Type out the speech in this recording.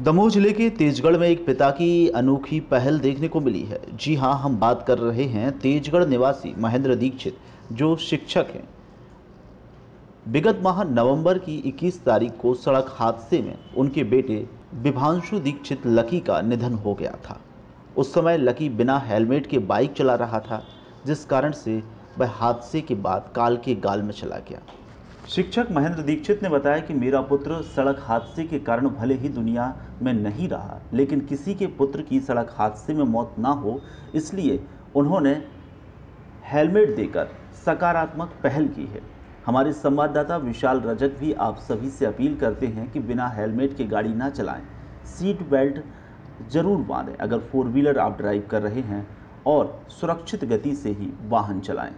दमोह ज़िले के तेजगढ़ में एक पिता की अनोखी पहल देखने को मिली है। जी हाँ हम बात कर रहे हैं तेजगढ़ निवासी महेंद्र दीक्षित, जो शिक्षक हैं। विगत माह नवंबर की 21 तारीख को सड़क हादसे में उनके बेटे विभांशु दीक्षित लकी का निधन हो गया था। उस समय लकी बिना हेलमेट के बाइक चला रहा था, जिस कारण से वह हादसे के बाद काल के गाल में चला गया। शिक्षक महेंद्र दीक्षित ने बताया कि मेरा पुत्र सड़क हादसे के कारण भले ही दुनिया में नहीं रहा, लेकिन किसी के पुत्र की सड़क हादसे में मौत ना हो, इसलिए उन्होंने हेलमेट देकर सकारात्मक पहल की है। हमारे संवाददाता विशाल रजक भी आप सभी से अपील करते हैं कि बिना हेलमेट के गाड़ी ना चलाएँ। सीट बेल्ट ज़रूर बांधें। अगर फोर व्हीलर आप ड्राइव कर रहे हैं और सुरक्षित गति से ही वाहन चलाएँ।